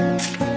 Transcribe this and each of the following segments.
Thinking of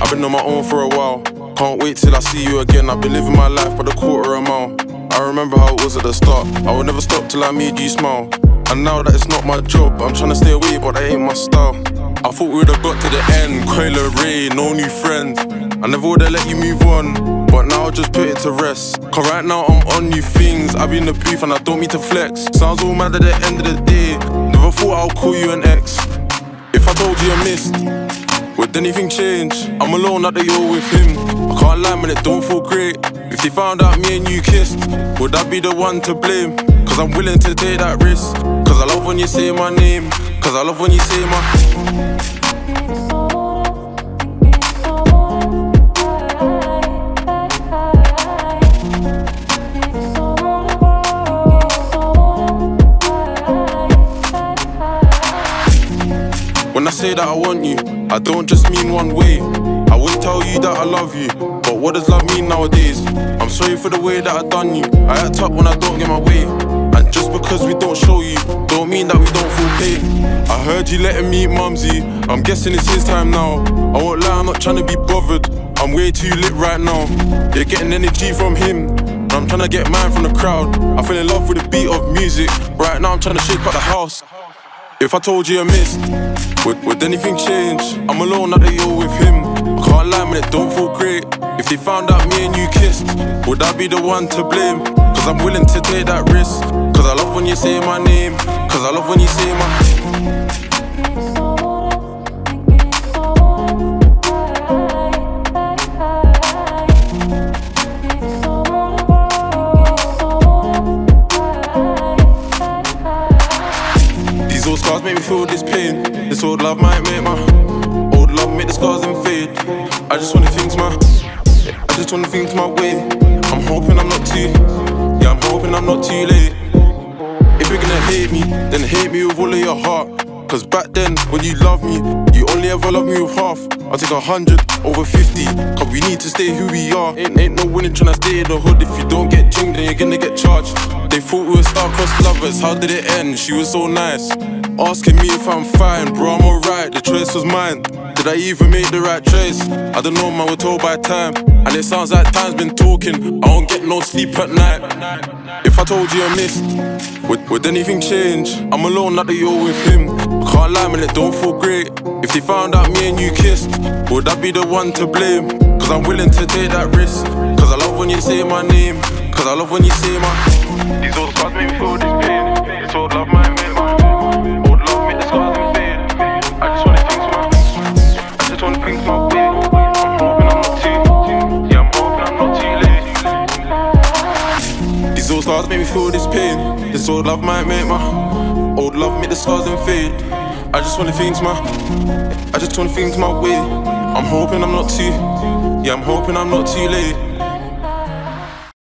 I've been on my own for a while. Can't wait till I see you again. I've been living my life by the quarter a mile. I remember how it was at the start. I would never stop till I made you smile. And now that it's not my job, I'm trying to stay away, but that ain't my style. I thought we would have got to the end. Coiler Ray, no new friends. I never would have let you move on. But now I'll just put it to rest. Cause right now I'm on new things. I be in the booth and I don't mean to flex. Sounds all mad at the end of the day. Never thought I'll call you an ex. If I told you I missed, would anything change? I'm alone, not that you're with him. I can't lie, man, it don't feel great. If they found out me and you kissed, would I be the one to blame? Cause I'm willing to take that risk. Cause I love when you say my name. Cause I love when you say my. When I say that I want you, I don't just mean one way. I would tell you that I love you, but what does love mean nowadays? I'm sorry for the way that I done you. I act up when I don't get my way. And just because we don't show you, don't mean that we don't feel pain. I heard you letting me mumsy. I'm guessing it's his time now. I won't lie, I'm not trying to be bothered. I'm way too lit right now. You're getting energy from him. and I'm trying to get mine from the crowd. I fell in love with the beat of music. Right now I'm trying to shake up the house. If I told you I missed, would, would anything change? I'm alone, not that you're with him. I can't lie, man, it don't feel great. If they found out me and you kissed, would I be the one to blame? Cause I'm willing to take that risk. Cause I love when you say my name. Cause I love when you say my. Old scars make me feel this pain. This old love might make my old love make the scars and fade. I just wanna things my, I just wanna things my way. I'm hoping I'm not too, yeah, I'm hoping I'm not too late. If you're gonna hate me, then hate me with all of your heart. Cause back then, when you loved me, you only ever loved me with half. I'll take a hundred over fifty, cause we need to stay who we are. Ain't, ain't no winning trying to stay in the hood. If you don't get chinged, then you're gonna get charged. They thought we were star-crossed lovers, how did it end? She was so nice. Asking me if I'm fine, bro, I'm alright, the choice was mine. Did I even make the right choice? I don't know, man, we're told by time. And it sounds like time's been talking. I don't get no sleep at night. If I told you I missed, would, would anything change? I'm alone, not that you're with him. Can't lie, man, it don't feel great. If they found out me and you kissed, would I be the one to blame? Cause I'm willing to take that risk. Cause I love when you say my name. Cause I love when you say my. These old scars make me feel this pain. This old love might make my. Old love make the scars and fade. I just wanna think my. I just wanna think my way. I'm hoping I'm not too. Yeah, I'm hoping I'm not too late. These old scars make me feel this pain. This old love might make my old love make the scars and fade. I just wanna things my, I just wanna things my way. I'm hoping I'm not too, yeah, I'm hoping I'm not too late.